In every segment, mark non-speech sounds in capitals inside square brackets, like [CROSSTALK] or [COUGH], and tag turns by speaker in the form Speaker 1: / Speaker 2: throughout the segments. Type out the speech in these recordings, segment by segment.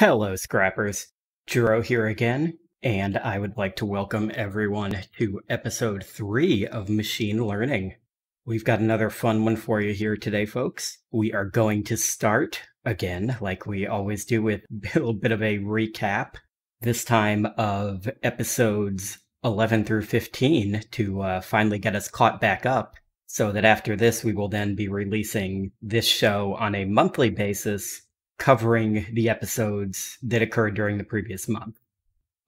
Speaker 1: Hello, Scrappers. Gero here again, and I would like to welcome everyone to episode three of Machine Learning. We've got another fun one for you here today, folks. We are going to start again, like we always do, with [LAUGHS] a little bit of a recap, this time of episodes 11 through 15 to uh, finally get us caught back up. So that after this, we will then be releasing this show on a monthly basis, covering the episodes that occurred during the previous month.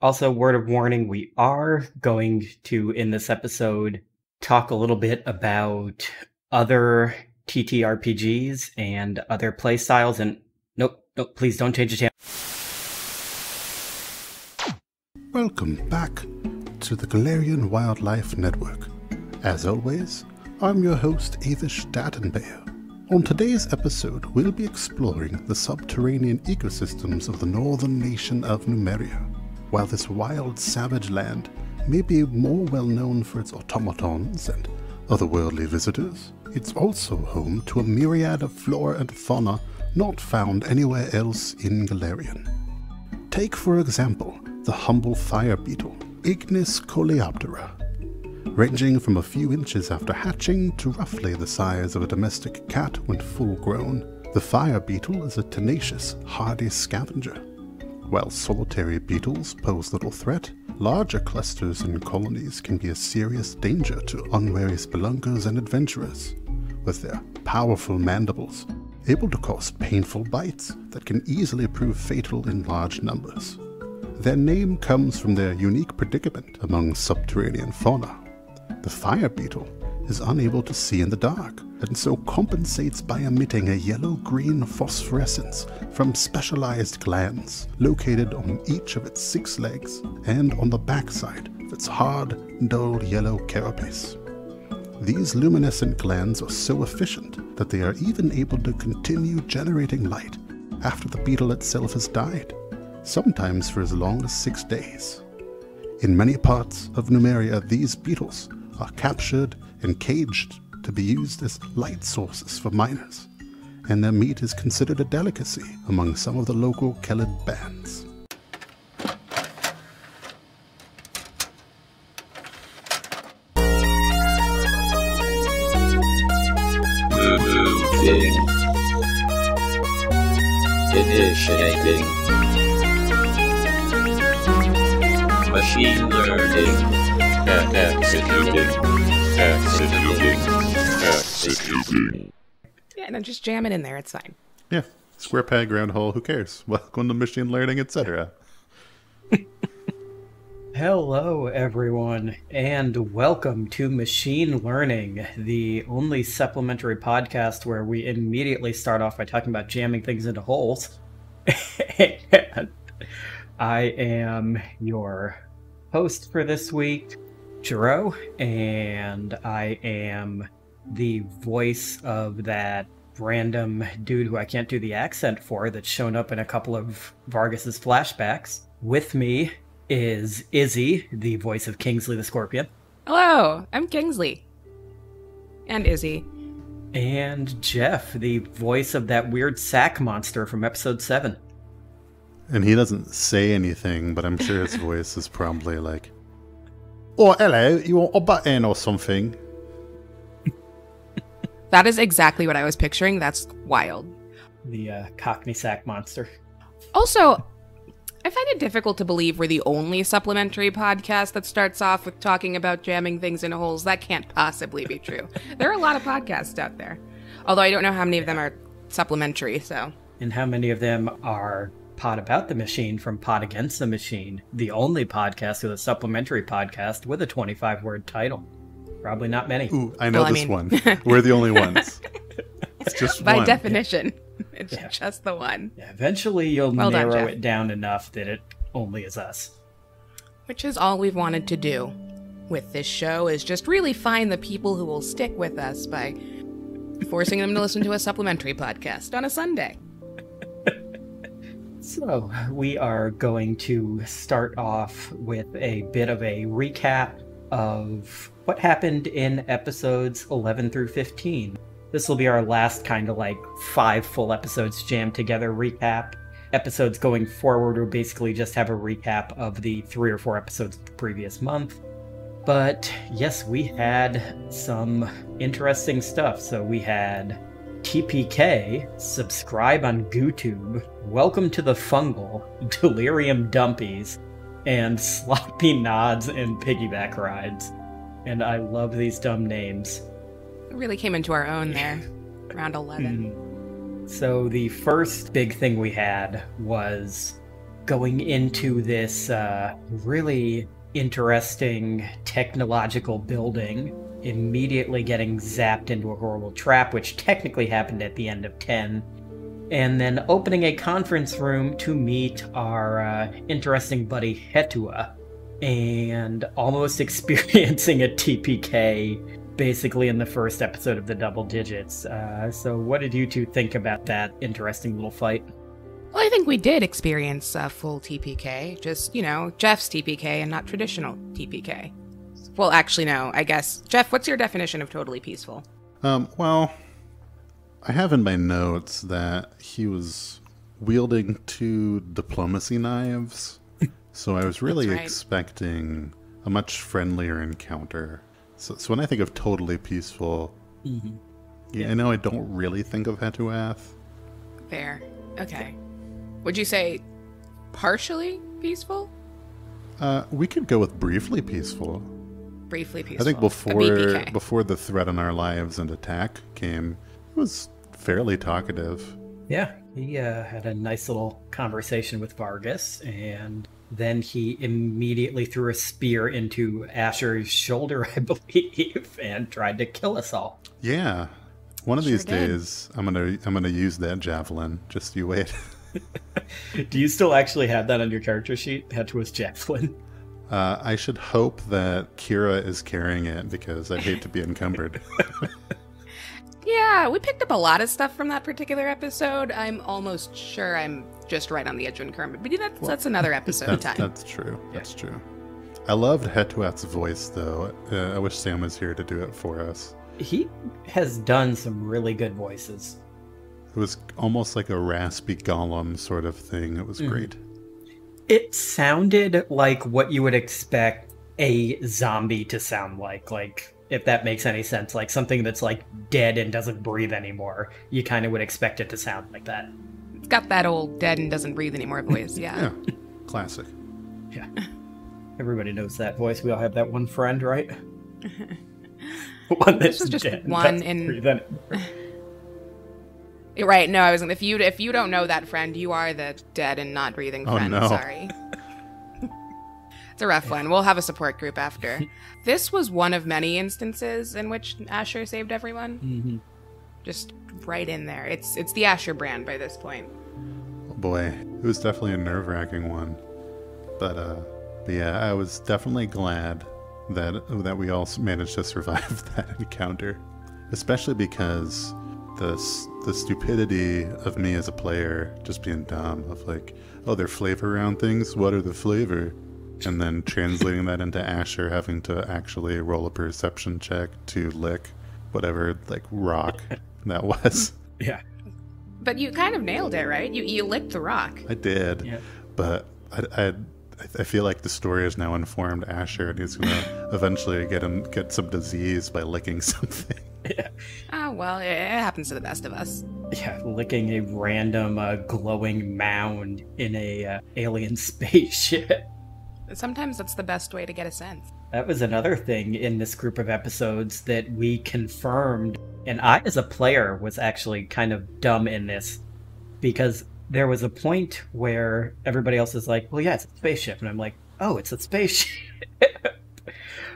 Speaker 1: Also, word of warning, we are going to, in this episode, talk a little bit about other TTRPGs and other playstyles. And nope, nope, please don't change the channel.
Speaker 2: Welcome back to the Golarion Wildlife Network. As always, I'm your host Avish Datenbayer. On today's episode, we'll be exploring the subterranean ecosystems of the northern nation of Numeria. While this wild, savage land may be more well known for its automatons and otherworldly visitors, it's also home to a myriad of flora and fauna not found anywhere else in Golarion. Take, for example, the humble fire beetle, Ignis coleoptera, ranging from a few inches after hatching to roughly the size of a domestic cat when full grown. The fire beetle is a tenacious, hardy scavenger. While solitary beetles pose little threat, larger clusters and colonies can be a serious danger to unwary spelunkers and adventurers, with their powerful mandibles able to cause painful bites that can easily prove fatal in large numbers. Their name comes from their unique predicament among subterranean fauna. The fire beetle is unable to see in the dark, and so compensates by emitting a yellow green phosphorescence from specialized glands located on each of its six legs and on the backside of its hard, dull yellow carapace. These luminescent glands are so efficient that they are even able to continue generating light after the beetle itself has died, sometimes for as long as six days. In many parts of Numeria, these beetles are captured and caged to be used as light sources for miners, and their meat is considered a delicacy among some of the local Kelid bands.
Speaker 3: Initiating. Machine learning. Executing. Executing. Executing.
Speaker 4: Yeah, no, just jam it in there. It's fine.
Speaker 2: Yeah, square peg, round hole, who cares? [LAUGHS] Welcome to machine learning, etc. [LAUGHS]
Speaker 1: Hello, everyone, and welcome to Machine Learning, the only supplementary podcast where we immediately start off by talking about jamming things into holes. [LAUGHS] I am your host for this week, Gero, and I am the voice of that random dude who I can't do the accent for that's shown up in a couple of Vargas's flashbacks. With me is Izzy, the voice of Kingsley the Scorpion,
Speaker 4: Hello, I'm Kingsley. And Izzy.
Speaker 1: and Jeff, the voice of that weird sack monster from episode 7.
Speaker 2: And he doesn't say anything, but I'm sure his [LAUGHS] voice is probably like, Oh, hello, you want a button or something? [LAUGHS]
Speaker 4: That is exactly what I was picturing. That's wild.
Speaker 1: The uh, Cockney sack monster.
Speaker 4: Also, I find it difficult to believe we're the only supplementary podcast that starts off with talking about jamming things in holes. That can't possibly be true. [LAUGHS] there are a lot of podcasts out there. Although I don't know how many of them are supplementary, so.
Speaker 1: And how many of them are Pod About the Machine from Pod Against the Machine, the only podcast with a supplementary podcast with a 25 word title? Probably not many.
Speaker 2: Ooh, I know
Speaker 4: Well, I
Speaker 2: this
Speaker 4: mean-
Speaker 2: one. [LAUGHS] We're the only ones. It's just
Speaker 4: By
Speaker 2: one.
Speaker 4: definition, it's
Speaker 1: Yeah.
Speaker 4: just the one.
Speaker 1: Yeah, eventually you'll
Speaker 4: Well done,
Speaker 1: narrow
Speaker 4: Jeff.
Speaker 1: it down enough that it only is us.
Speaker 4: Which is all we've wanted to do with this show is just really find the people who will stick with us by forcing them to listen to a supplementary podcast on a Sunday.
Speaker 1: So, we are going to start off with a bit of a recap of what happened in episodes 11 through 15. This will be our last kind of like five full episodes jammed together recap. episodes going forward will basically just have a recap of the three or four episodes of the previous month. But yes, we had some interesting stuff. So we had TPK, subscribe on GooTube, welcome to the fungal, [LAUGHS] delirium dumpies, and sloppy nods and piggyback rides. And I love these dumb names.
Speaker 4: We really came into our own there. [LAUGHS] Round 11.
Speaker 1: Mm. So the first big thing we had was going into this uh, really interesting technological building, immediately getting zapped into a horrible trap, which technically happened at the end of 10, and then opening a conference room to meet our uh, interesting buddy Hetua, and almost [LAUGHS] experiencing a TPK basically in the first episode of the double digits. Uh, so, what did you two think about that interesting little fight?
Speaker 4: Well, I think we did experience a full TPK, just, you know, Jeff's TPK and not traditional TPK. Well, actually, no, I guess. Jeff, what's your definition of totally peaceful?
Speaker 2: Um, well, I have in my notes that he was wielding two diplomacy knives, so I was really
Speaker 4: right.
Speaker 2: expecting a much friendlier encounter. So, so when I think of totally peaceful,
Speaker 1: Mm-hmm.
Speaker 2: yeah, I know I don't really think of Hetuath.
Speaker 4: Fair. Okay. Would you say partially peaceful?
Speaker 2: Uh, we could go with briefly peaceful.
Speaker 4: Briefly peaceful.
Speaker 2: I think before before the threat on our lives and attack came, it was fairly talkative.
Speaker 1: Yeah, he uh, had a nice little conversation with Vargas, and then he immediately threw a spear into Asher's shoulder, [LAUGHS] I believe, and tried to kill us all.
Speaker 2: Yeah. One of
Speaker 4: Sure
Speaker 2: these
Speaker 4: did.
Speaker 2: days, I'm gonna I'm gonna use that javelin. Just you wait. [LAUGHS]
Speaker 1: Do you still actually have that on your character sheet? Hetua's javelin.
Speaker 2: Uh, I should hope that Kira is carrying it because I'd hate to be encumbered. [LAUGHS]
Speaker 4: Yeah, we picked up a lot of stuff from that particular episode. I'm almost sure I'm just right on the edge of Kermit, but that's, that's another episode
Speaker 2: that's,
Speaker 4: time.
Speaker 2: that's true. That's true. I loved Hetuath's voice, though. Uh, I wish Sam was here to do it for us.
Speaker 1: He has done some really good voices.
Speaker 2: It was almost like a raspy golem sort of thing. It was
Speaker 1: Mhm.
Speaker 2: great.
Speaker 1: It sounded like what you would expect a zombie to sound like. Like, if that makes any sense. Like something that's like dead and doesn't breathe anymore. You kind of would expect it to sound like that.
Speaker 4: It's got that old dead and doesn't breathe anymore voice. Yeah.
Speaker 2: Yeah, classic.
Speaker 1: Yeah. Everybody knows that voice. We all have that one friend, right? [LAUGHS] [LAUGHS] one
Speaker 4: This
Speaker 1: that's
Speaker 4: just
Speaker 1: dead and
Speaker 4: one in-
Speaker 1: breathe anymore.
Speaker 4: You're Right. No, I was. If you if you don't know that friend, you are the dead and not breathing friend.
Speaker 2: Oh,
Speaker 4: friend.
Speaker 2: no.
Speaker 4: Sorry. it's a rough one. We'll have a support group after. [LAUGHS] this was one of many instances in which Asher saved everyone.
Speaker 1: Mhm.
Speaker 4: Just right in there. It's it's the Asher brand by this point.
Speaker 2: Oh boy, it was definitely a nerve wracking one. But uh, but yeah, I was definitely glad that that we all managed to survive [LAUGHS] that encounter, especially because the the stupidity of me as a player just being dumb of like, oh, they're flavor around things. What are the flavor? And then translating that into Asher having to actually roll a perception check to lick whatever like rock [LAUGHS] that was.
Speaker 1: Yeah.
Speaker 4: But you kind of nailed it, right? You you licked the rock.
Speaker 2: I did,
Speaker 1: Yeah.
Speaker 2: but I, I I feel like the story has now informed Asher, and he's gonna eventually get him get some disease by licking [LAUGHS] something.
Speaker 4: Oh [LAUGHS] well, it, it happens to the best of us.
Speaker 1: Yeah, licking a random uh, glowing mound in a uh, alien [LAUGHS] spaceship.
Speaker 4: Sometimes that's the best way to get a sense.
Speaker 1: That was another thing in this group of episodes that we confirmed. And I, as a player, was actually kind of dumb in this because there was a point where everybody else is like, well, yeah, it's a spaceship. And I'm like, oh, it's a spaceship. [LAUGHS]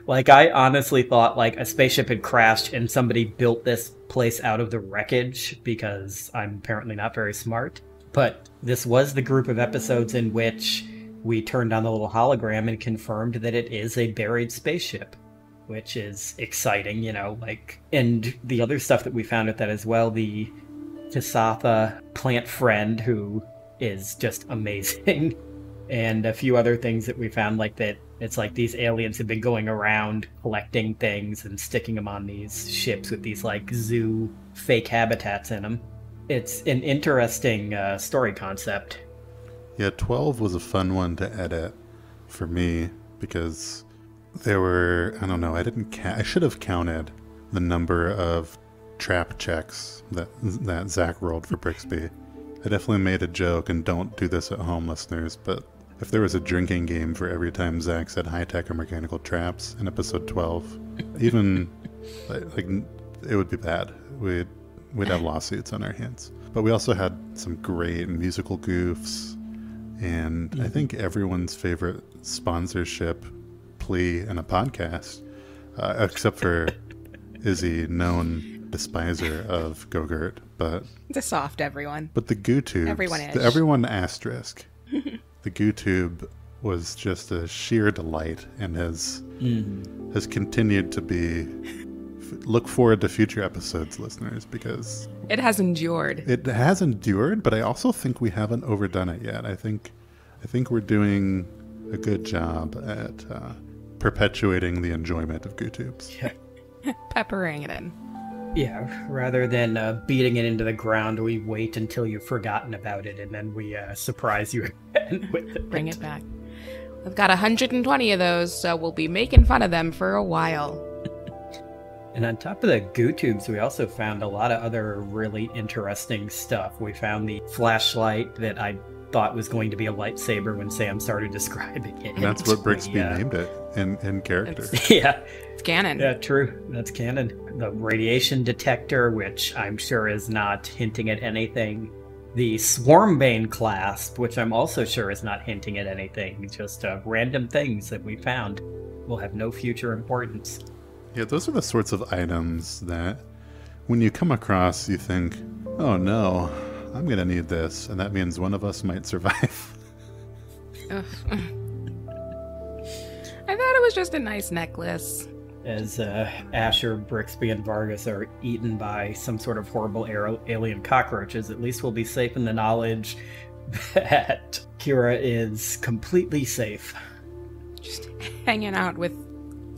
Speaker 1: like, I honestly thought like a spaceship had crashed and somebody built this place out of the wreckage because I'm apparently not very smart. But this was the group of episodes in which we turned on the little hologram and confirmed that it is a buried spaceship, which is exciting, you know, like and the other stuff that we found with that as well, the Tisatha plant friend who is just amazing. [LAUGHS] and a few other things that we found like that it's like these aliens have been going around collecting things and sticking them on these ships with these like zoo fake habitats in them. It's an interesting uh, story concept
Speaker 2: Yeah, 12 was a fun one to edit for me because there were, I don't know, I didn't ca- I should have counted the number of trap checks that that Zach rolled for Brixby. I definitely made a joke and don't do this at home listeners, but if there was a drinking game for every time Zach said high tech or mechanical traps in episode 12, [LAUGHS] even like, like it would be bad. We'd we'd have lawsuits on our hands. But we also had some great musical goofs and I think everyone's favorite sponsorship plea in a podcast, uh, except for [LAUGHS] Izzy, known despiser of Gogurt, but
Speaker 4: It's a soft everyone.
Speaker 2: but the GooTube,
Speaker 4: Everyone
Speaker 2: the
Speaker 4: is.
Speaker 2: everyone asterisk, [LAUGHS] the GooTube was just a sheer delight and has has continued to be. Look forward to future episodes, listeners, because
Speaker 4: It has endured.
Speaker 2: it has endured, but I also think we haven't overdone it yet. I think, I think we're doing a good job at uh, perpetuating the enjoyment of GooTubes.
Speaker 1: Yeah. [LAUGHS]
Speaker 4: Peppering it in.
Speaker 1: Yeah, rather than uh, beating it into the ground, we wait until you've forgotten about it and then we uh, surprise you [LAUGHS] again with it.
Speaker 4: Bring it back. I've got 120 of those, so we'll be making fun of them for a while.
Speaker 1: And on top of the goo tubes, we also found a lot of other really interesting stuff. We found the flashlight that I thought was going to be a lightsaber when Sam started [LAUGHS] describing it.
Speaker 2: And that's what
Speaker 1: We,
Speaker 2: Brixby
Speaker 1: uh,
Speaker 2: named it in, in character.
Speaker 4: It's- [LAUGHS]
Speaker 1: Yeah,
Speaker 4: It's canon.
Speaker 1: yeah, true. That's canon. The radiation detector, which I'm sure is not hinting at anything. The Swarmbane clasp, which I'm also sure is not hinting at anything. Just uh, random things that we found will have no future importance.
Speaker 2: Yeah, those are the sorts of items that when you come across, you think, oh no, I'm going to need this. And that means one of us might survive. [LAUGHS]
Speaker 4: I thought it was just a nice necklace.
Speaker 1: as uh, Asher, Brixby, and Vargas are eaten by some sort of horrible aer- alien cockroaches, at least we'll be safe in the knowledge [LAUGHS] that Kira is completely safe.
Speaker 4: Just hanging out with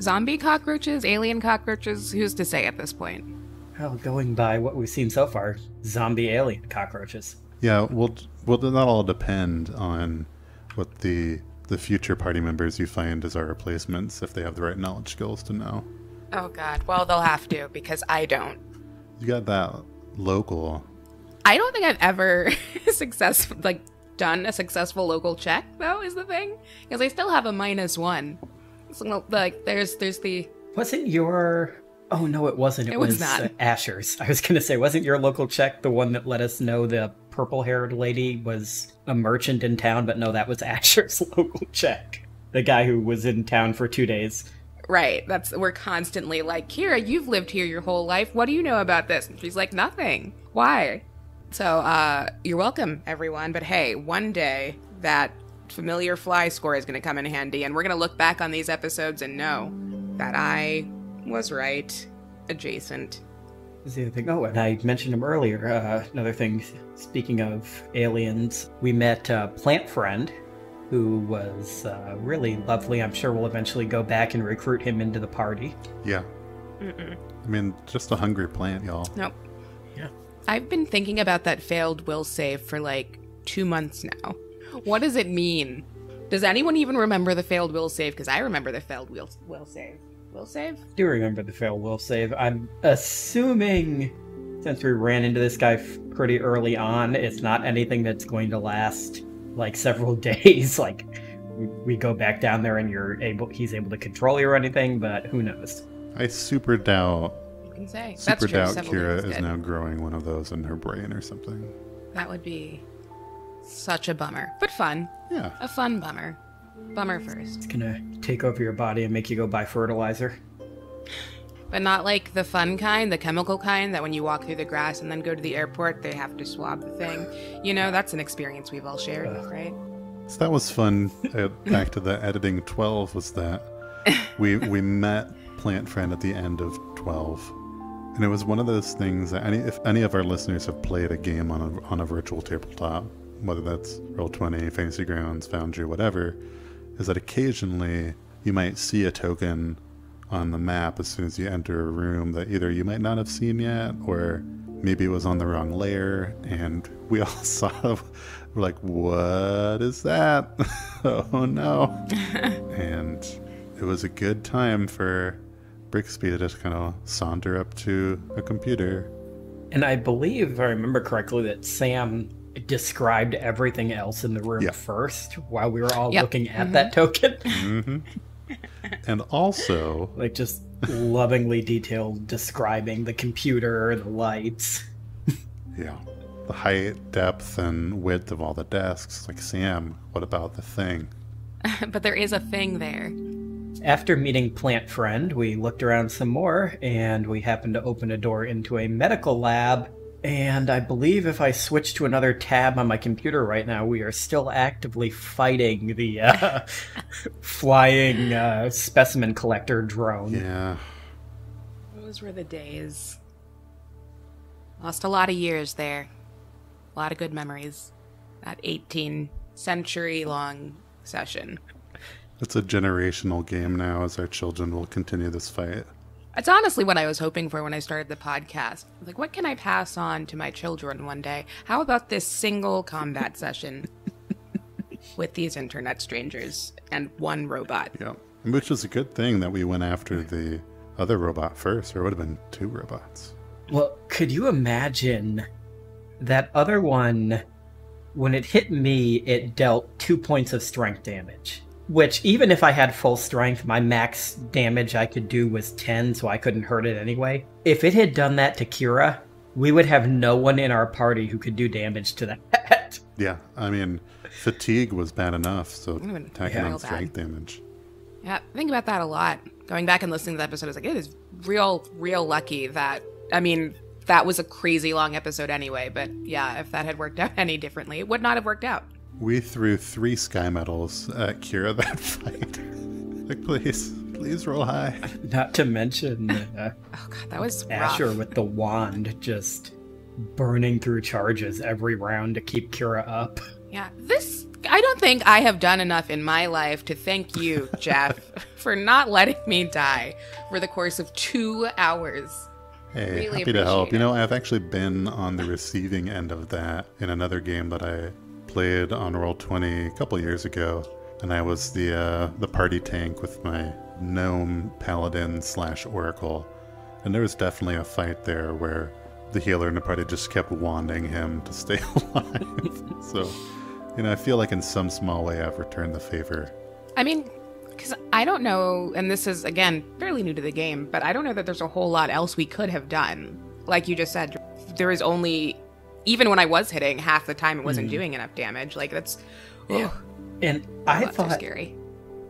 Speaker 4: zombie cockroaches, alien cockroaches. Who's to say at this point?
Speaker 1: Well, going by what we've seen so far, zombie alien cockroaches.
Speaker 2: yeah, well, well, that all depend on what the the future party members you find as our replacements, if they have the right knowledge skills to know.
Speaker 4: Oh God. Well, they'll have to because I don't.
Speaker 2: You got that local.
Speaker 4: I don't think I've ever [LAUGHS] successful like done a successful local check though. Is the thing because I still have a minus one. So, like there's there's the
Speaker 1: Wasn't your. Oh, no, it wasn't. It,
Speaker 4: It was
Speaker 1: was,
Speaker 4: not.
Speaker 1: Asher's. I was going to say, wasn't your local check the one that let us know the purple haired lady was a merchant in town? But no, that was Asher's [LAUGHS] local check. The guy who was in town for two days.
Speaker 4: right. That's we're constantly like Kira. You've lived here your whole life. What do you know about this? And she's like nothing. Why? So uh, you're welcome, everyone. But hey, one day that familiar fly score is going to come in handy, and we're going to look back on these episodes and know that I was right. Adjacent.
Speaker 1: Is the other thing. Oh, and I mentioned him earlier. Uh, another thing, speaking of aliens, we met a Plant Friend, who was uh, really lovely. I'm sure we'll eventually go back and recruit him into the party.
Speaker 2: Yeah.
Speaker 4: Mm-mm.
Speaker 2: I mean, just a hungry plant, y'all.
Speaker 4: Nope.
Speaker 1: Yeah.
Speaker 4: I've been thinking about that failed will save for like two months now. What does it mean? Does anyone even remember the failed will save? Because I remember the failed will will save. Will save?
Speaker 1: do remember the fail will save. I'm assuming since we ran into this guy f- pretty early on, it's not anything that's going to last like several [LAUGHS] days. like we, we go back down there and you're able, he's able to control you or anything, but who knows?
Speaker 2: I super doubt,
Speaker 4: You can say. That's
Speaker 2: super
Speaker 4: true.
Speaker 2: doubt
Speaker 4: Several
Speaker 2: Kira
Speaker 4: days
Speaker 2: is
Speaker 4: good.
Speaker 2: now growing one of those in her brain or something.
Speaker 4: That would be such a bummer, but fun.
Speaker 2: Yeah.
Speaker 4: A fun bummer. Bummer first,
Speaker 1: It's gonna take over your body and make you go buy fertilizer.
Speaker 4: but not like the fun kind, the chemical kind that when you walk through the grass and then go to the airport, they have to swab the thing. You know, that's an experience we've all shared,
Speaker 1: Ugh.
Speaker 4: right?
Speaker 2: So that was fun. Uh, back to the editing 12 was that [LAUGHS] we we met Plant Friend at the end of 12. And it was one of those things that any if any of our listeners have played a game on a on a virtual tabletop, whether that's Roll20, Fantasy Grounds, Foundry, whatever, is that occasionally you might see a token on the map as soon as you enter a room that either you might not have seen yet or maybe it was on the wrong layer, and we all [LAUGHS] saw. We're like, "What is that? [LAUGHS] oh no!" [LAUGHS] and it was a good time for Brixby to just kind of saunter up to a computer.
Speaker 1: And I believe, if I remember correctly, that Sam described everything else in the room
Speaker 2: Yeah.
Speaker 1: first while we were all
Speaker 4: Yep.
Speaker 1: looking at that token.
Speaker 2: hmm [LAUGHS] and also,
Speaker 1: like just lovingly detailed describing the computer, the lights. [LAUGHS]
Speaker 2: yeah, the height, depth, and width of all the desks. Like, Sam, what about the thing? [LAUGHS]
Speaker 4: but there is a thing there.
Speaker 1: After meeting Plant Friend, we looked around some more and we happened to open a door into a medical lab. And I believe if I switch to another tab on my computer right now, we are still actively fighting the uh, [LAUGHS] flying uh, specimen collector drone.
Speaker 2: Yeah,
Speaker 4: Those were the days. Lost a lot of years there. A lot of good memories. That 18 century long session.
Speaker 2: it's a generational game now as our children will continue this fight.
Speaker 4: It's honestly what I was hoping for when I started the podcast. Like, what can I pass on to my children one day? How about this single combat [LAUGHS] session with these internet strangers and one robot?
Speaker 2: Yeah, which is a good thing that we went after the other robot first, or it would have been two robots.
Speaker 1: Well, could you imagine that other one? When it hit me, it dealt two points of strength damage. Which, even if I had full strength, my max damage I could do was 10, so I couldn't hurt it anyway. If it had done that to Kira, we would have no one in our party who could do damage to that. [LAUGHS]
Speaker 2: Yeah, I mean, fatigue was bad enough, so attacking
Speaker 4: real
Speaker 2: on strength damage.
Speaker 4: Yeah, I think about that a lot. Going back and listening to the episode, I was like, it is real, real lucky that, I mean, that was a crazy long episode anyway, but yeah, if that had worked [LAUGHS] out any differently, it would not have worked out.
Speaker 2: We threw three sky medals at Kira that [LAUGHS] fight. like, please, please roll high.
Speaker 1: Not to mention uh, [LAUGHS]
Speaker 4: Oh god, that was rough.
Speaker 1: Asher with the wand just burning through charges every round to keep Kira up.
Speaker 4: Yeah, this I don't think I have done enough in my life to thank you, [LAUGHS] Jeff, for not letting me die for the course of two hours.
Speaker 2: Hey,
Speaker 4: Really
Speaker 2: happy to help.
Speaker 4: appreciate
Speaker 2: You know, I've actually been on the receiving end of that in another game that I played on Roll Twenty a couple years ago, and I was the uh, the party tank with my gnome paladin slash oracle, and there was definitely a fight there where the healer in the party just kept wanting him to [LAUGHS] stay alive. [LAUGHS] so, you know, I feel like in some small way I've returned the favor.
Speaker 4: I mean, because I don't know, and this is again fairly new to the game, but I don't know that there's a whole lot else we could have done. Like you just said, there is only, even when I was hitting, half the time it wasn't mm-hmm. doing enough damage. Like that's,
Speaker 1: Yeah.
Speaker 4: oh,
Speaker 1: And I thought,
Speaker 4: scary.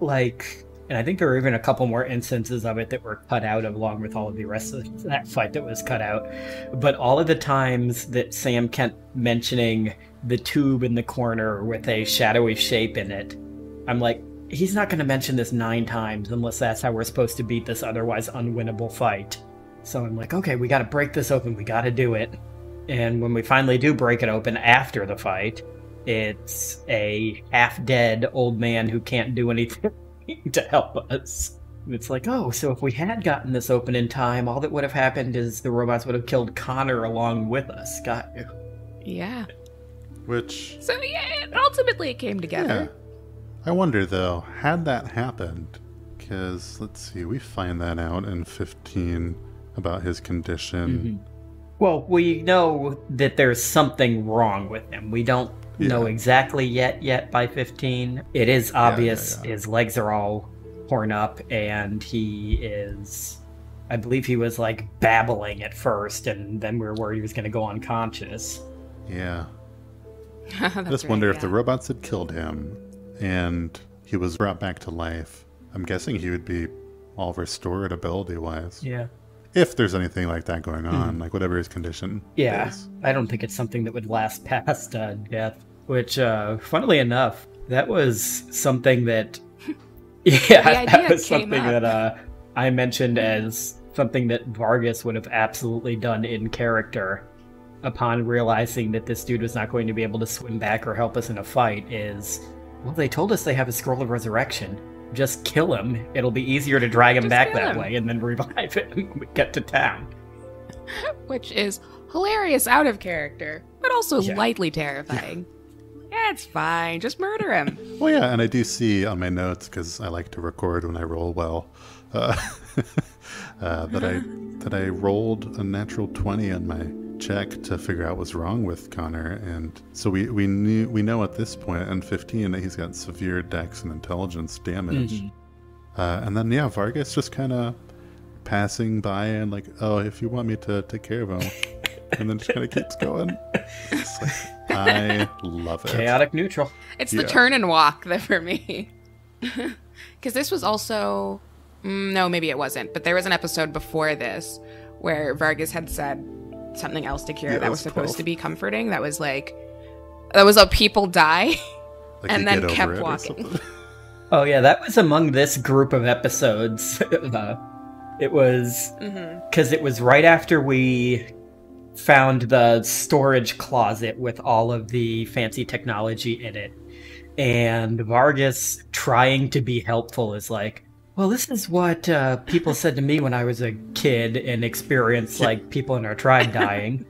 Speaker 1: like, and I think there were even a couple more instances of it that were cut out along with all of the rest of that fight that was cut out. But all of the times that Sam kept mentioning the tube in the corner with a shadowy shape in it, I'm like, he's not going to mention this nine times unless that's how we're supposed to beat this otherwise unwinnable fight. So I'm like, okay, we got to break this open. We got to do it. And when we finally do break it open after the fight, it's a half dead old man who can't do anything [LAUGHS] to help us. It's like, oh, so if we had gotten this open in time, all that would have happened is the robots would have killed Connor along with us. Got you.
Speaker 4: Yeah.
Speaker 2: Which
Speaker 4: So yeah, ultimately it came together.
Speaker 2: Yeah.
Speaker 4: together.
Speaker 2: I wonder though, had that happened, because let's see, we find that out in 15 about his condition. Mm-hmm.
Speaker 1: Well, we know that there's something wrong with him. We don't know exactly yet. Yet by 15, it is obvious
Speaker 2: yeah.
Speaker 1: his legs are all torn up, and he is. I believe he was like babbling at first, and then we were worried he was going to go unconscious.
Speaker 2: Yeah. [LAUGHS] I just
Speaker 4: right,
Speaker 2: wonder if
Speaker 4: yeah.
Speaker 2: the robots had killed him and he was brought back to life. I'm guessing he would be all restored ability wise.
Speaker 1: Yeah.
Speaker 2: If there's anything like that going on, like whatever his condition
Speaker 1: Hmm. Yeah,
Speaker 2: is.
Speaker 1: I don't think it's something that would last [LAUGHS] past uh, death. Which, uh, funnily enough, that was something that, [LAUGHS] yeah, that was something
Speaker 4: up.
Speaker 1: that uh, I mentioned as something that Vargas would have absolutely done in character upon realizing that this dude was not going to be able to swim back or help us in a fight. Is well, they told us they have a scroll of resurrection. Just kill him. It'll be easier to drag him
Speaker 4: Just
Speaker 1: back that
Speaker 4: him.
Speaker 1: way and then revive him [LAUGHS] when we get to town. [LAUGHS]
Speaker 4: which is hilarious out of character, but also
Speaker 1: Yeah.
Speaker 4: lightly terrifying. Yeah, it's fine. Just murder him. [LAUGHS]
Speaker 2: Well, yeah, and I do see on my notes because I like to record when I roll well. Uh, uh, that I that I rolled a natural twenty on my check to figure out what's wrong with Connor, and so we we knew we know at this point in fifteen that he's got severe dex and intelligence damage. Uh, and then yeah, Vargas just kind of passing by and like, oh, if you want me to take care of him, and then just kind of keeps going. It's like, I love it.
Speaker 1: Chaotic neutral.
Speaker 4: It's
Speaker 2: Yeah.
Speaker 4: the turn and walk [LAUGHS] that for me. Because this was also. mm, No, maybe it wasn't. But there was an episode before this where Vargas had said something else to Kira
Speaker 2: Yeah, it
Speaker 4: that
Speaker 2: was
Speaker 4: was supposed
Speaker 2: 12.
Speaker 4: to be comforting. That was like. That was a people die. [LAUGHS]
Speaker 2: Like,
Speaker 4: and then kept walking. [LAUGHS]
Speaker 1: Oh yeah, that was among this group of episodes. [LAUGHS] uh, it was
Speaker 4: hmm
Speaker 1: because it was right after we found the storage closet with all of the fancy technology in it, and Vargas trying to be helpful is like. Well, this is what uh, people said to me when I was a kid and experienced like people in our tribe dying.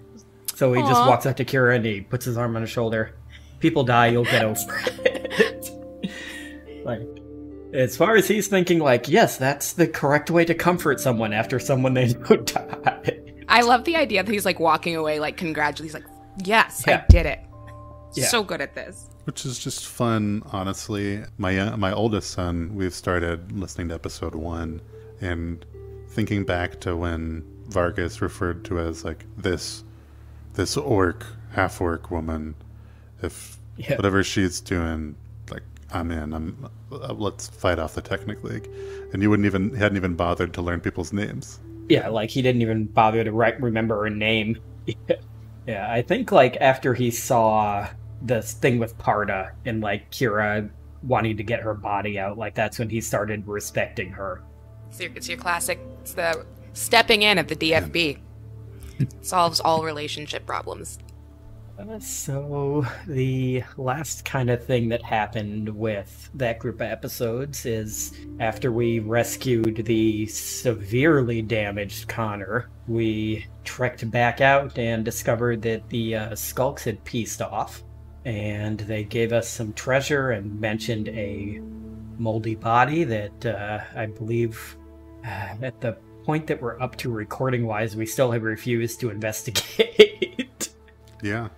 Speaker 1: So he just walks up to Kira and he puts his arm on his shoulder. People die, you'll get over it. [LAUGHS] like, as far as he's thinking, like, yes, that's the correct way to comfort someone after someone they know [LAUGHS] died.
Speaker 4: I love the idea that he's like walking away, like congratulating. He's like, "Yes,
Speaker 1: Yeah.
Speaker 4: I did it.
Speaker 1: Yeah.
Speaker 4: So good at this."
Speaker 2: Which is just fun, honestly. My young- my oldest son, we've started listening to episode one, and thinking back to when Vargas referred to as like this, this orc, half orc woman. If
Speaker 1: Yeah.
Speaker 2: whatever she's doing, like I'm in. I'm. Uh, let's fight off the Technic League, and you wouldn't even hadn't even bothered to learn people's names.
Speaker 1: Yeah, like he didn't even bother to write, remember her name. [LAUGHS] yeah, I think like after he saw this thing with Parda and like Kira wanting to get her body out, like that's when he started respecting her.
Speaker 4: It's your, it's your classic. It's the stepping in at the DFB. Solves all relationship problems.
Speaker 1: Uh, So the last kind of thing that happened with that group of episodes is after we rescued the severely damaged Connor, we trekked back out and discovered that the uh, skulks had pieced off, and they gave us some treasure and mentioned a moldy body that uh, I believe uh, at the point that we're up to recording wise, we still have refused to investigate. [LAUGHS]
Speaker 2: Yeah,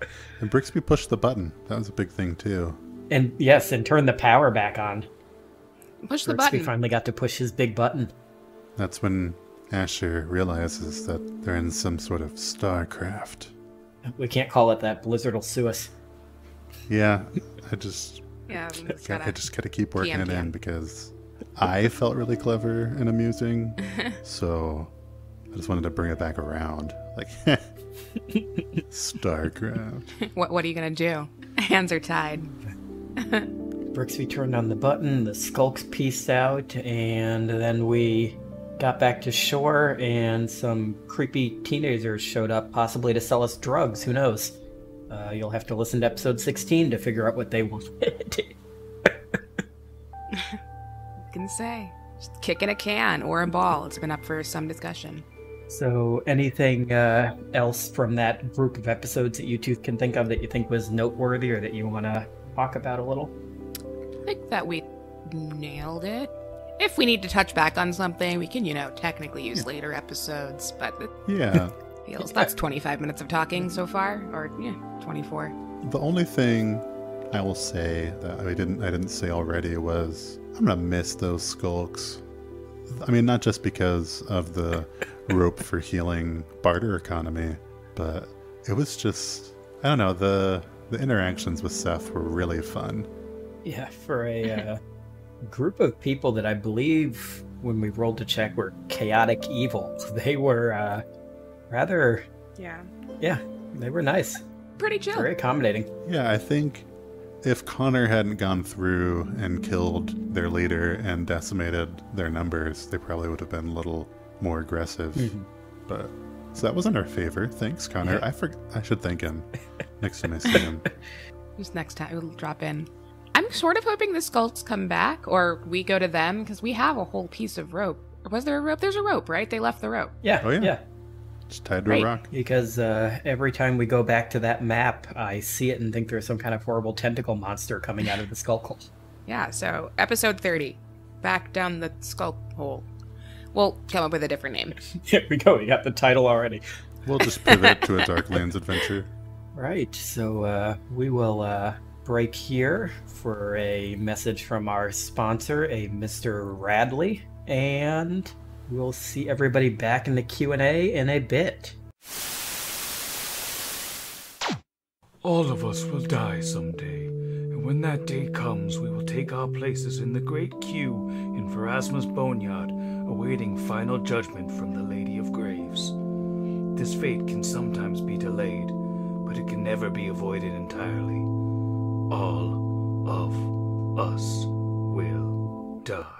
Speaker 2: and Brixby pushed the button. That was a big thing too.
Speaker 1: And yes, and turn the power back on.
Speaker 4: Push the
Speaker 1: Brixby
Speaker 4: button.
Speaker 1: finally got to push his big button.
Speaker 2: That's when Asher realizes that they're in some sort of starcraft.
Speaker 1: We can't call it that. Blizzard will sue us.
Speaker 2: Yeah, I just
Speaker 4: Yeah, it's
Speaker 2: I,
Speaker 4: gotta-
Speaker 2: I just gotta keep working
Speaker 4: PM,
Speaker 2: it in because I felt really clever and amusing. [LAUGHS] so I just wanted to bring it back around. Like [LAUGHS] Starcraft. [LAUGHS]
Speaker 4: What What are you gonna do? Hands are tied.
Speaker 1: Brixby turned on the button, the skulks pieced out, and then we got back to shore, and some creepy teenagers showed up, possibly to sell us drugs. Who knows? Uh, you'll have to listen to episode 16 to figure out what they wanted.
Speaker 4: You can say. Just kick in a can or a ball. It's been up for some discussion.
Speaker 1: so, anything uh, else from that group of episodes that you two can think of that you think was noteworthy or that you want to talk about a little?
Speaker 4: I think that we nailed it. If we need to touch back on something, we can, you know, technically use later episodes, but
Speaker 2: Yeah. [LAUGHS]
Speaker 4: feels that's 25 minutes of talking so far, or yeah, 24.
Speaker 2: The only thing I will say that I didn't I didn't say already was I'm gonna miss those skulks. I mean, not just because of the [LAUGHS] rope for healing barter economy, but it was just I don't know the the interactions with Seth were really fun.
Speaker 1: Yeah, for a uh, group of people that I believe when we rolled to check were chaotic evil. [LAUGHS] They were uh, rather,
Speaker 4: Yeah.
Speaker 1: yeah, they were nice,
Speaker 4: Pretty chill.
Speaker 1: very accommodating.
Speaker 2: Yeah, I think if Connor hadn't gone through and killed their leader and decimated their numbers, they probably would have been a little more aggressive.
Speaker 1: Mhm.
Speaker 2: But so that was in our favor. Thanks, Connor.
Speaker 1: Yeah.
Speaker 2: I for, I should thank him next time I see him. [LAUGHS]
Speaker 4: Just next time we'll drop in. I'm sort of hoping the skulks come back, or we go to them, because we have a whole piece of rope. Or was there a rope? There's a rope, right? They left the rope.
Speaker 1: Yeah,
Speaker 2: Oh, yeah.
Speaker 1: yeah.
Speaker 2: Just tied to
Speaker 4: Right.
Speaker 2: a rock.
Speaker 1: Because uh, every time we go back to that map, I see it and think there's some kind of horrible tentacle monster coming out of the skull hole.
Speaker 4: Yeah, so episode 30. Back down the skull hole. We'll come up with a different name. [LAUGHS]
Speaker 1: Here we go. We got the title already.
Speaker 2: We'll just pivot to a Darklands adventure. [LAUGHS]
Speaker 1: Right. So uh, we will uh, break here for a message from our sponsor, a Mr. Radley, and we'll see everybody back in the Q and A in a bit.
Speaker 5: All of us will die someday, and when that day comes, we will take our places in the great queue in Pharasma's boneyard, awaiting final judgment from the Lady of Graves. This fate can sometimes be delayed, but it can never be avoided entirely. All of us will die.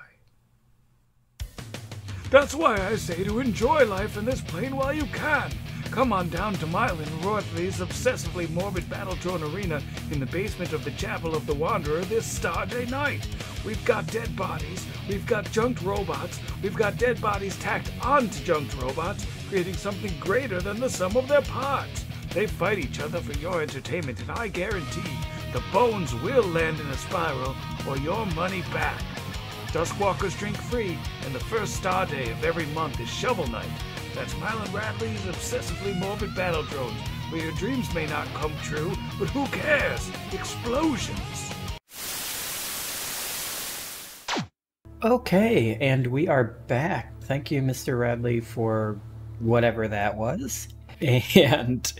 Speaker 5: That's why I say to enjoy life in this plane while you can. Come on down to Mylan Rothley's obsessively morbid Battletron Arena in the basement of the Chapel of the Wanderer this Star Day night. We've got dead bodies, we've got junked robots, we've got dead bodies tacked onto junked robots, creating something greater than the sum of their parts. They fight each other for your entertainment, and I guarantee the bones will land in a spiral or your money back. Duskwalkers drink free, and the first star day of every month is Shovel Night. That's Mylan Radley's obsessively morbid battle drones, where your dreams may not come true, but who cares? Explosions!
Speaker 1: Okay, and we are back. Thank you, Mr. Radley, for whatever that was. [LAUGHS] And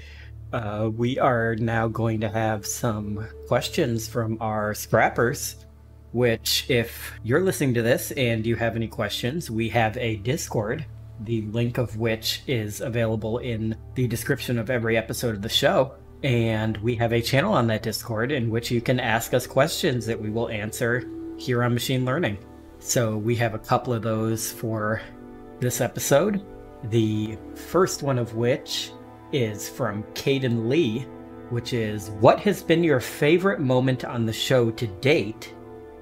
Speaker 1: uh, we are now going to have some questions from our scrappers. Which, if you're listening to this and you have any questions, we have a Discord, the link of which is available in the description of every episode of the show. And we have a channel on that Discord in which you can ask us questions that we will answer here on Machine Learning. So we have a couple of those for this episode. The first one of which is from Caden Lee, which is What has been your favorite moment on the show to date?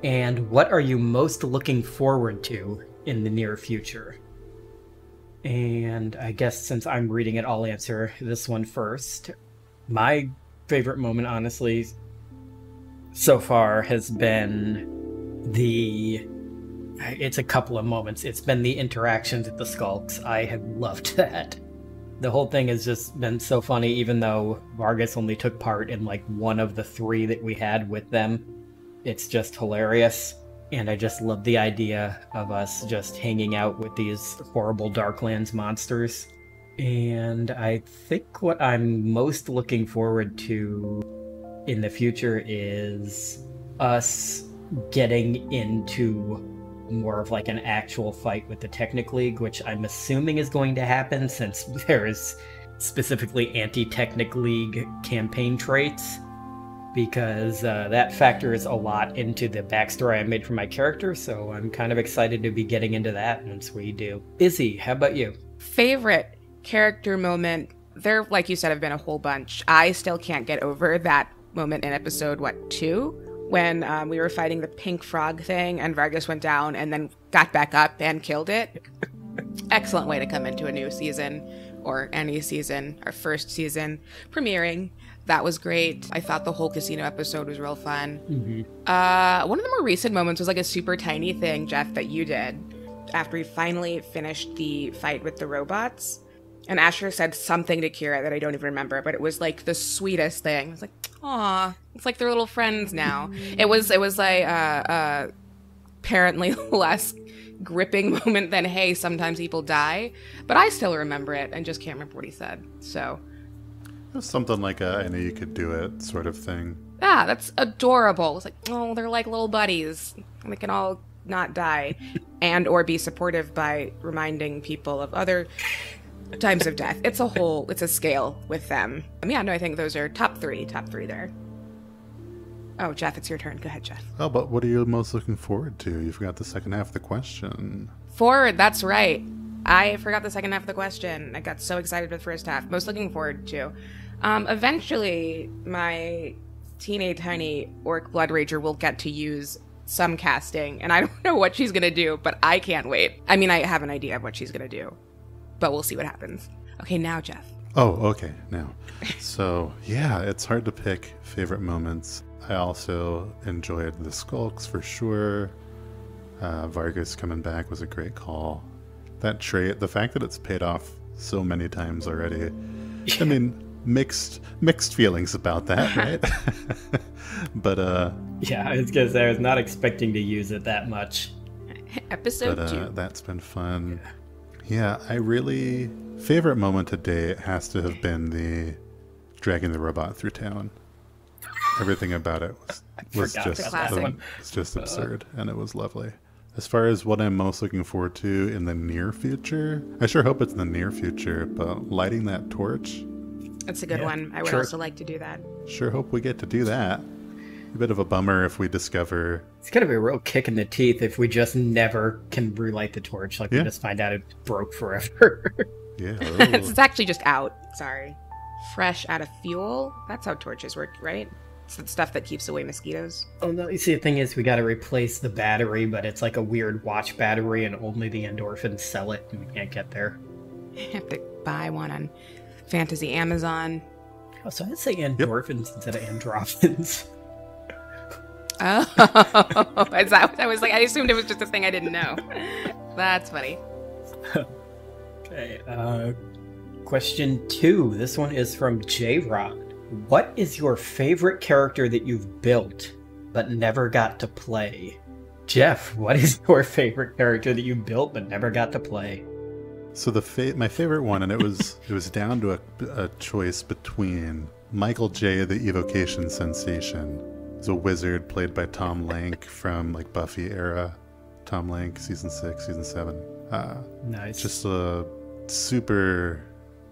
Speaker 1: And what are you most looking forward to in the near future? And I guess since I'm reading it, I'll answer this one first. My favorite moment, honestly, so far has been the it's a couple of moments. It's been the interactions with the skulks. I have loved [LAUGHS] that. The whole thing has just been so funny, even though Vargas only took part in like one of the three that we had with them. It's just hilarious. And I just love the idea of us just hanging out with these horrible Darklands monsters. And I think what I'm most looking forward to in the future is us getting into more of like an actual fight with the Technic League, which I'm assuming is going to happen since [LAUGHS] there is specifically anti Technic League campaign traits. Because uh, that factors a lot into the backstory I made for my character, so I'm kind of excited to be getting into that once we do. Izzy, how about you?
Speaker 4: Favorite character moment? There, like you said, have been a whole bunch. I still can't get over that moment in episode, what, two? When um, we were fighting the pink frog thing and Vargas went down and then got back up and killed it. [LAUGHS] Excellent way to come into a new season or any season, our first season premiering. That was great. I thought the whole casino episode was real fun. Uh, one of the more recent moments was like a super tiny thing, Jeff, that you did after we finally finished the fight with the robots. And Asher said something to Kira that I don't even remember, but it was like the sweetest thing. I was like, "Aw, it's like they're little friends now." [LAUGHS] It was it was like uh, uh, apparently [LAUGHS] less gripping moment than "Hey, sometimes people die," but I still remember it and just can't remember what he said. So
Speaker 2: It was something like a I know you could do it sort of thing.
Speaker 4: Ah, that's adorable. It's like, oh, they're like little buddies. They can all not die and or be supportive by reminding people of other times of death. It's a whole it's a scale with them. Um, yeah, no, I think those are top three, top three there. Oh, Jeff, it's your turn. Go ahead, Jeff.
Speaker 2: Oh, but what are you most looking forward to? You forgot the second half of the question.
Speaker 4: Forward, that's right. I forgot the second half of the question. I got so excited with the first half. Most looking forward to. Um, eventually, my teeny tiny orc blood rager will get to use some casting, and I [LAUGHS] don't know what she's gonna do, but I can't wait. I mean, I have an idea of what she's gonna do, but we'll see what happens. Okay, now Jeff.
Speaker 2: Oh, okay. Now, so yeah, it's hard to pick favorite moments. I also enjoyed the skulks for sure. Uh, Vargas coming back was a great call. That trait, the fact that it's paid off so many times already. I mean, mixed mixed feelings about that, [LAUGHS] right? [LAUGHS] but uh,
Speaker 1: Yeah, I was I was not expecting to use it that much. [LAUGHS]
Speaker 4: Episode
Speaker 2: but uh,
Speaker 4: two.
Speaker 2: that's been fun. Yeah, I really favorite moment today has to have been the dragging the robot through town. Everything about it was was just
Speaker 4: about that one.
Speaker 2: it's just absurd, and it was lovely. As far as what I'm most looking forward to in the near future, I sure hope it's in the near future. But lighting that torch,
Speaker 4: That's a good
Speaker 1: yeah,
Speaker 4: one. I would
Speaker 1: sure.
Speaker 4: also like to do that.
Speaker 2: sure hope we get to do that. A bit of a bummer if we discover
Speaker 1: It's gonna be a real kick in the teeth if we just never can relight the torch. Like
Speaker 2: Yeah.
Speaker 1: we just find out it broke forever. [LAUGHS]
Speaker 2: yeah. [LAUGHS]
Speaker 4: it's,
Speaker 2: oh.
Speaker 4: it's actually just out. Sorry. Fresh out of fuel. That's how torches work, right? It's the stuff that keeps away mosquitoes.
Speaker 1: oh no! You see, the thing is, we got to replace the battery, but it's like a weird watch battery, and only the endorphins sell it, and we can't get there. [LAUGHS]
Speaker 4: have to buy one on Fantasy Amazon.
Speaker 1: Oh, so I'd say endorphins instead of Androffans. [LAUGHS]
Speaker 4: Oh, [LAUGHS] is that I was like? I assumed it was just a thing I didn't know. That's funny.
Speaker 1: Okay. Uh, question two. This one is from J Rod. What is your favorite character that you've built but never got to play? Jeff, what is [LAUGHS] your favorite character that you built but never got to play?
Speaker 2: So the fa- my favorite one, and it was it was down to a, a choice between Michael J, the evocation sensation, is a wizard played by Tom Lenk from like Buffy era, Tom Lenk season six, season seven. Uh,
Speaker 1: Nice.
Speaker 2: just a super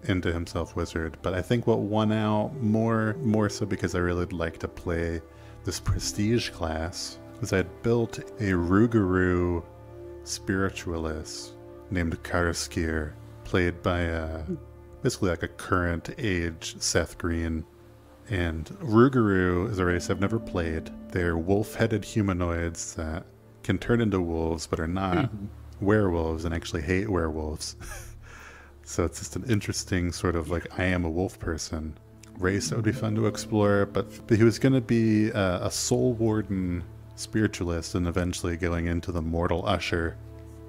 Speaker 2: into himself wizard. But I think what won out more more so because I really like to play this prestige class was I had built a Rougarou spiritualist named Karaskir, played by uh, basically like a current age Seth Green. And Rougarou, is a race I've never played. They're wolf-headed humanoids that can turn into wolves, but are not werewolves and actually hate werewolves. [LAUGHS] so it's just an interesting sort of like I am a wolf person race that would be fun to explore. But, but he was going to be uh, a soul warden spiritualist and eventually going into the mortal usher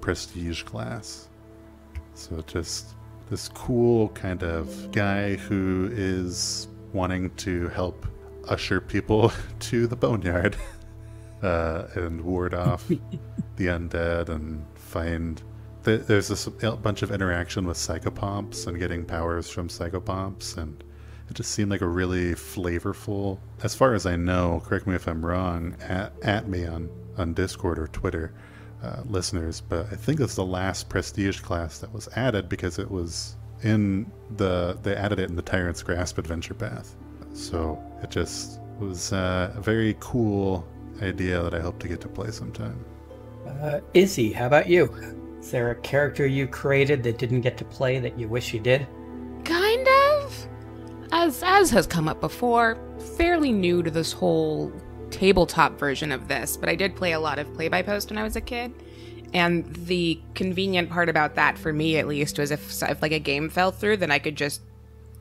Speaker 2: prestige class. So just this cool kind of guy who is wanting to help usher people [LAUGHS] to the boneyard [LAUGHS] uh, and ward off [LAUGHS] the undead and find. Th- There's this a bunch of interaction with psychopomps and getting powers from psychopomps, and it just seemed like a really flavorful. As far as I know, correct me if I'm wrong. At, at me on on Discord or Twitter, uh, listeners, but I think it's the last prestige class that was added because it was in the they added it in the Tyrant's Grasp adventure path. So it just was uh, a very cool idea that I hope to get to play sometime.
Speaker 1: Uh, Izzy, how about you? Is there a character you created that didn't get to play that you wish you did?
Speaker 4: Kind of. As as has come up before, fairly new to this whole tabletop version of this, but I did play a lot of play by post when I was a kid. And the convenient part about that for me at least was if if like a game fell through, then I could just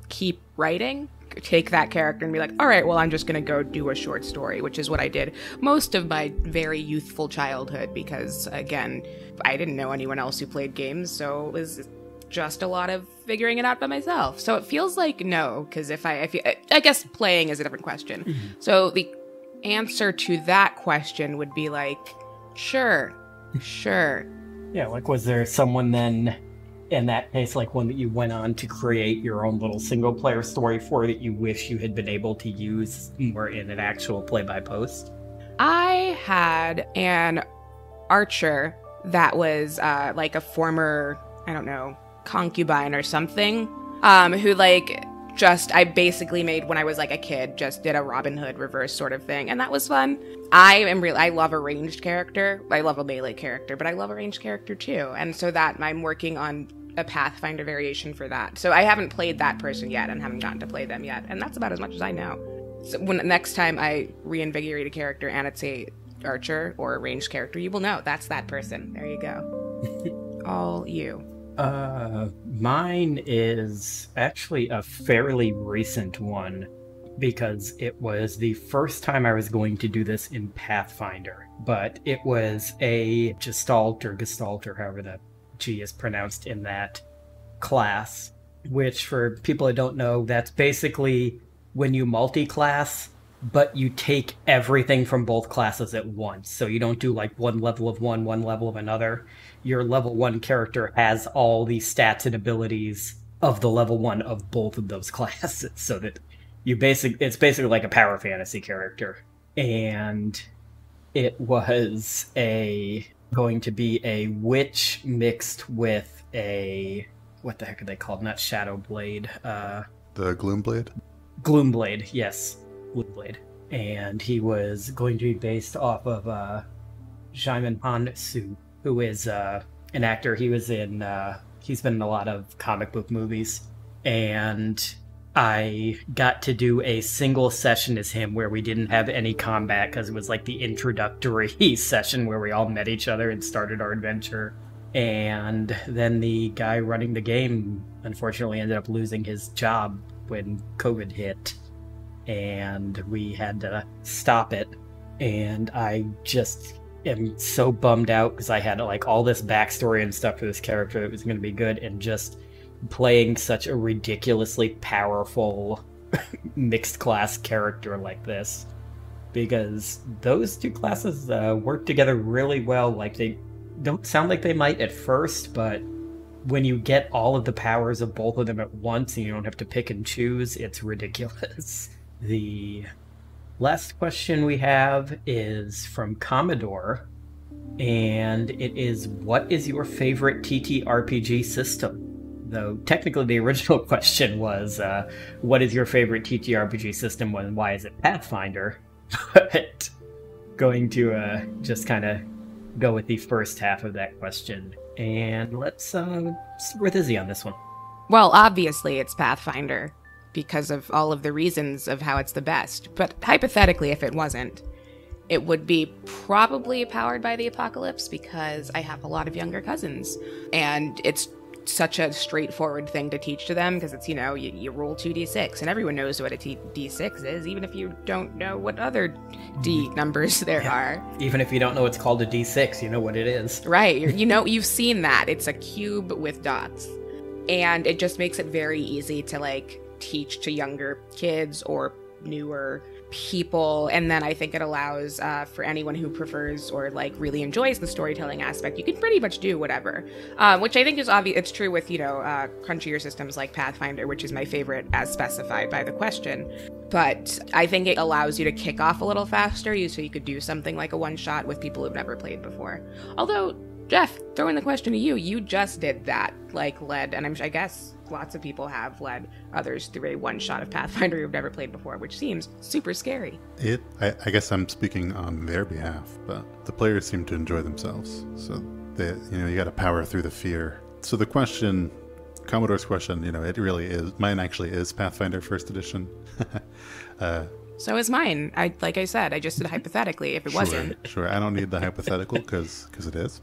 Speaker 4: keep writing, take that character and be like, "All right, well, I'm just going to go do a short story," which is what I did most of my very youthful childhood because again, I didn't know anyone else who played games, so it was just a lot of figuring it out by myself. So it feels like no, because if I, if you, I guess playing is a different question. Mm-hmm. So the answer to that question would be like, sure, [LAUGHS] sure.
Speaker 1: Yeah, like was there someone then in that case, like one that you went on to create your own little single player story for that you wish you had been able to use more in an actual play by post?
Speaker 4: I had an archer that was uh, like a former, I don't know, concubine or something, um, who like just I basically made when I was like a kid, just did a Robin Hood reverse sort of thing, and that was fun. I am real. I love a ranged character. I love a melee character, but I love a ranged character too, and so that I'm working on a Pathfinder variation for that. So I haven't played that person yet, and haven't gotten to play them yet, and that's about as much as I know. So when next time I reinvigorate a character and it's a archer or a ranged character, you will know that's that person. There you go. [LAUGHS] All you.
Speaker 1: Uh, mine is actually a fairly recent one because it was the first time I was going to do this in Pathfinder, but it was a Gestalt or Gestalt or however the G is pronounced in that class, which for people that don't know, that's basically when you multi-class, but you take everything from both classes at once. So you don't do like one level of one, one level of another. Your level one character has all the stats and abilities of the level one of both of those [LAUGHS] classes, so that you basic it's basically like a power fantasy character and it was a going to be a witch mixed with a what the heck are they called not shadow blade uh
Speaker 2: The Gloom
Speaker 1: Blade. Gloom Blade, yes gloomblade and he was going to be based off of uh Djimon Hounsou who is uh an actor he was in uh he's been in a lot of comic book movies and I got to do a single session as him where we didn't have any combat because it was like the introductory [LAUGHS] session where we all met each other and started our adventure. And then the guy running the game unfortunately ended up losing his job when COVID hit. And we had to stop it. And I just am so bummed out because I had like all this backstory and stuff for this character that was going to be good and just playing such a ridiculously powerful [LAUGHS] mixed class character like this. Because those two classes uh, work together really well. Like they don't sound like they might at first but when you get all of the powers of both of them at once and you don't have to pick and choose it's ridiculous [LAUGHS] the last question we have is from commodore and it is what is your favorite ttrpg system though technically the [LAUGHS] original question was uh, what is your favorite TTRPG system and why is it Pathfinder? [LAUGHS] but going to uh, just kind of go with the first half of that question. And let's uh, start with Izzy on this one.
Speaker 4: Well, obviously it's Pathfinder because of all of the reasons of how it's the best. But hypothetically, if it wasn't, it would be probably powered by the apocalypse because I have a lot of younger cousins. And it's such a straightforward thing to teach to them because it's, you know, you, you roll 2d6 and everyone knows what a t- d6 is, even if you don't know what other d mm-hmm. numbers [LAUGHS] there
Speaker 1: Yeah.
Speaker 4: are.
Speaker 1: Even if you don't know it's called a D6, you know what it is.
Speaker 4: Right. You're, you [LAUGHS] know, you've seen that. It's a cube with dots. And it just makes it very easy to like teach to younger kids or newer people. And then I think it allows uh, for anyone who prefers or like really enjoys the storytelling aspect, you can pretty much do whatever. Uh, which I think is obvious. It's true with, you know, uh, crunchier systems like Pathfinder, which is my favorite as specified by the question. But I think it allows you to kick off a little faster, you so you could do something like a one shot with people who've never played before. Although Jeff, throwing the question to you, you just did that, like led, and I'm, I guess lots of people have led others through a one shot of Pathfinder who've never played before, which seems super scary.
Speaker 2: It, I, I guess I'm speaking on their behalf, but the players seem to enjoy themselves. So they, you know, you got to power through the fear. So the question, Commodore's question, you know, it really is. Mine actually is Pathfinder First Edition. [LAUGHS] uh,
Speaker 4: So is mine. I like I said, I just did hypothetically if it
Speaker 2: sure,
Speaker 4: wasn't.
Speaker 2: sure. I don't need the hypothetical because because it is,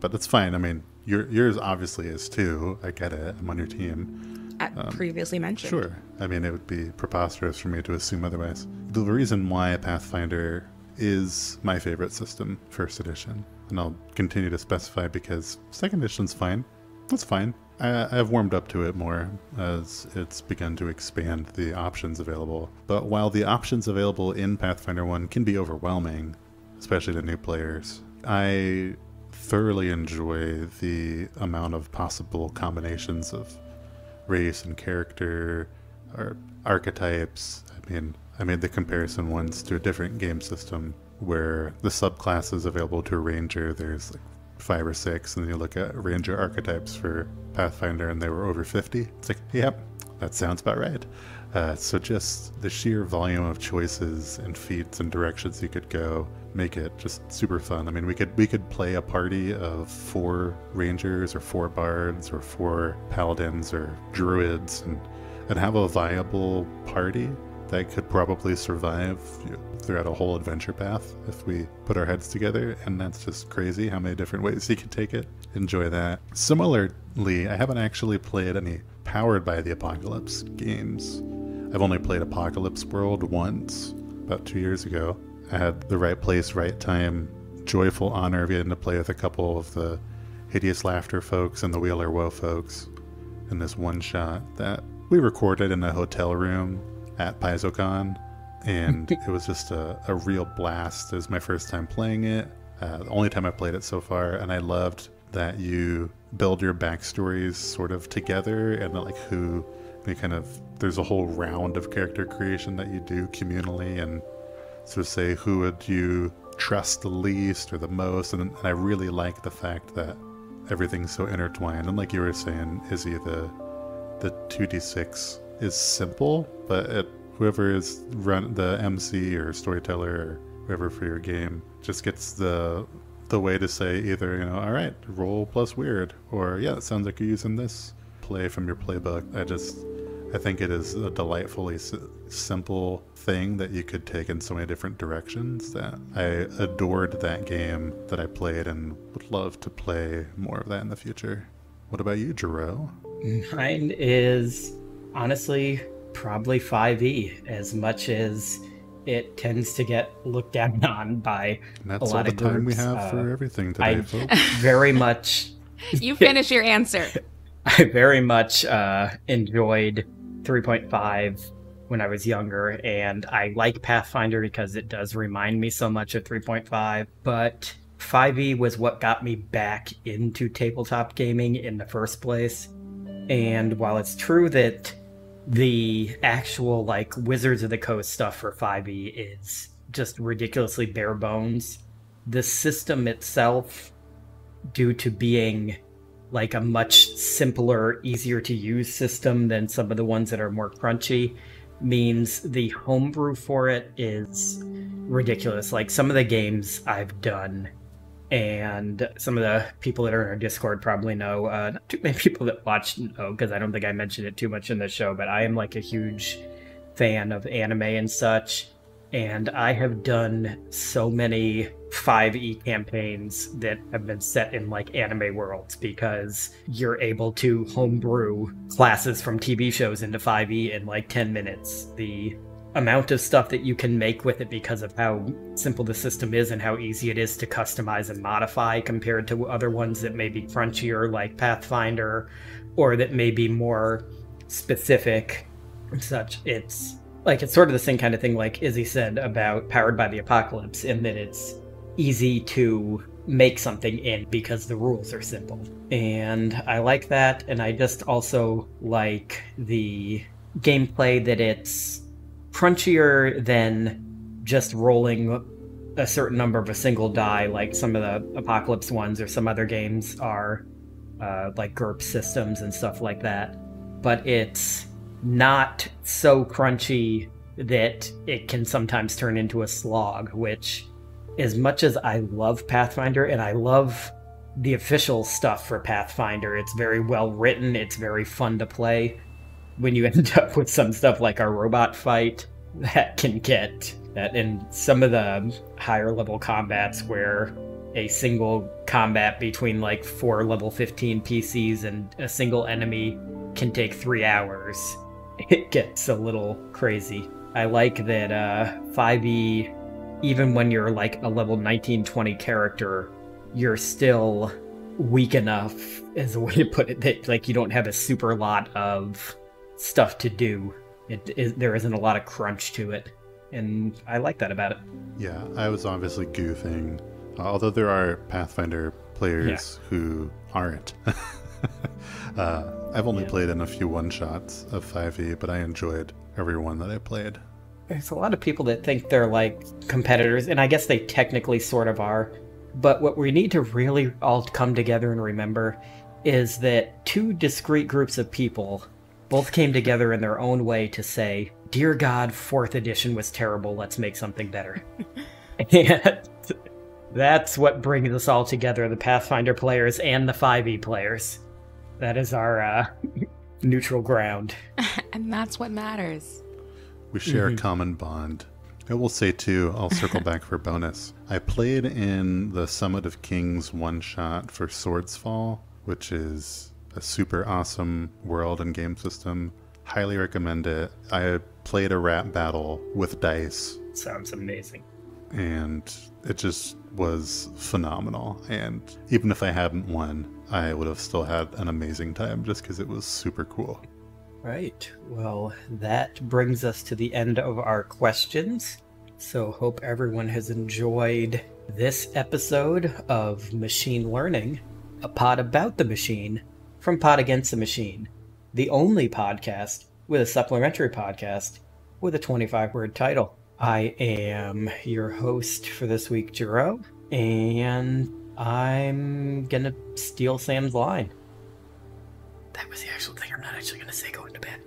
Speaker 2: but that's fine. I mean, your, yours obviously is too. I get it. I'm on your team.
Speaker 4: At um, previously mentioned.
Speaker 2: Sure. I mean, it would be preposterous for me to assume otherwise. The reason why Pathfinder is my favorite system, first edition, and I'll continue to specify because second edition's fine. That's fine. I, I've warmed up to it more as it's begun to expand the options available. But while the options available in Pathfinder 1 can be overwhelming, especially to new players, I thoroughly enjoy the amount of possible combinations of race and character or archetypes. I mean, I made the comparison once to a different game system where the subclasses available to a ranger, there's like five or six, and you look at ranger archetypes for Pathfinder and they were over 50. It's like, yep, that sounds about right. Uh, so just the sheer volume of choices and feats and directions you could go make it just super fun. I mean, we could we could play a party of four rangers or four bards or four paladins or druids and and have a viable party that could probably survive throughout a whole adventure path if we put our heads together, and that's just crazy how many different ways you can take it. Enjoy that. Similarly, I haven't actually played any powered by the apocalypse games. I've only played Apocalypse World once, about two years ago. I had the right place, right time, joyful honor of getting to play with a couple of the Hideous Laughter folks and the Wheeler Woe folks in this one shot that we recorded in a hotel room at PaizoCon. And [LAUGHS] it was just a, a real blast. It was my first time playing it, uh, the only time I played it so far, and I loved that you build your backstories sort of together and like who you kind of there's a whole round of character creation that you do communally and so say who would you trust the least or the most and, and I really like the fact that everything's so intertwined and like you were saying Izzy the the 2d6 is simple but it, whoever is run the MC or storyteller or whoever for your game just gets the the way to say either you know all right roll plus weird or yeah it sounds like you're using this play from your playbook i just i think it is a delightfully simple thing that you could take in so many different directions that i adored that game that i played and would love to play more of that in the future what about you Gero?
Speaker 1: Mine is honestly probably 5e, as much as it tends to get looked down [LAUGHS] on by
Speaker 2: and that's
Speaker 1: a
Speaker 2: all
Speaker 1: lot
Speaker 2: the
Speaker 1: of
Speaker 2: time we have
Speaker 1: Uh,
Speaker 2: for everything today
Speaker 1: I
Speaker 2: folks [LAUGHS]
Speaker 1: very much [LAUGHS]
Speaker 4: You finish your answer.
Speaker 1: I very much uh, enjoyed 3.5 when I was younger, and I like Pathfinder because it does remind me so much of 3.5. But 5e was what got me back into tabletop gaming in the first place. And while it's true that the actual like Wizards of the Coast stuff for 5e is just ridiculously bare bones, the system itself, due to being like a much simpler, easier to use system than some of the ones that are more crunchy means the homebrew for it is ridiculous. Like some of the games I've done, and some of the people that are in our Discord probably know. Uh, not too many [LAUGHS] people that watch know because I don't think I mentioned it too much in the show, but I am like a huge fan of anime and such. And I have done so many 5e campaigns that have been set in like anime worlds because you're able to homebrew classes from TV shows into 5e in like 10 minutes. The amount of stuff that you can make with it because of how simple the system is and how easy it is to customize and modify compared to other ones that may be crunchier like Pathfinder or that may be more specific and such. It's like it's sort of the same kind of thing like Izzy said about Powered by the Apocalypse in that it's easy to make something in because the rules are simple. And I like that and I just also like the gameplay that it's crunchier than just rolling a certain number of a single die like some of the apocalypse ones or some other games are uh, like GURP systems and stuff like that. But it's not so crunchy that it can sometimes turn into a slog which as much as i love pathfinder and i love the official stuff for pathfinder it's very well written it's very fun to play when you [LAUGHS] end up with some stuff like our robot fight that can get that in some of the higher level combats where a single combat between like four level 15 PCs and a single enemy can take three hours. [LAUGHS] It gets a little crazy. I like that uh, 5e, even when you're like a level 19, 20 character, you're still weak enough, as a way to put it, that like you don't have a super lot of stuff to do. It is, there isn't a lot of crunch to it, and I like that about it.
Speaker 2: Yeah, I was obviously goofing. Although there are Pathfinder players who aren't. [LAUGHS] uh, I've only
Speaker 1: Yeah.
Speaker 2: played in a few one shots of 5e, but I enjoyed every one that I played.
Speaker 1: There's a lot of people that think they're like competitors, and I guess they technically sort of are. But what we need to really all come together and remember is that two discrete groups of people both came together in their own way to say, Dear God, fourth edition was terrible, let's make something better. [LAUGHS] and that's what brings us all together the Pathfinder players and the 5e players. That is our uh, [LAUGHS] neutral ground. [LAUGHS]
Speaker 4: and that's what matters.
Speaker 2: We share a common bond. I will say too, I'll circle back for bonus. I played in the Summit of Kings one shot for Swords Fall, which is a super awesome world and game system. Highly recommend it. I played a rap battle with dice
Speaker 1: Sounds amazing.
Speaker 2: and it just was phenomenal. And even if I hadn't won, I would have still had an amazing time just because it was super cool.
Speaker 1: Right. Well, that brings us to the end of our questions. So, hope everyone has enjoyed this episode of Machine Learning, a pod about the machine from Pod Against the Machine, the only podcast with a supplementary podcast with a 25 word title. I am your host for this week, Gero, and I'm gonna steal Sam's line. That was the actual thing. I'm not actually gonna say going to bed.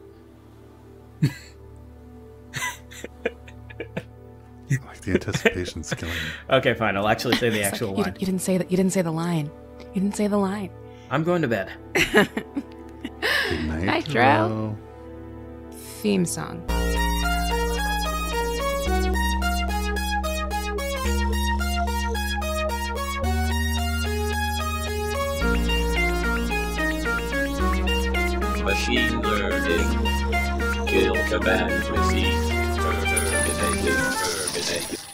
Speaker 1: [LAUGHS]
Speaker 2: Like the anticipation's killing me.
Speaker 1: Okay, fine. I'll actually say the [LAUGHS]
Speaker 4: It's like,
Speaker 1: actual
Speaker 4: you,
Speaker 1: line.
Speaker 4: you didn't say that. You didn't say the line. You didn't say the line.
Speaker 1: I'm going to bed.
Speaker 2: Good night,
Speaker 4: Night, Dro.
Speaker 2: Dro.
Speaker 4: Theme song.
Speaker 3: Machine learning. Kill command received. Terminating. Terminating.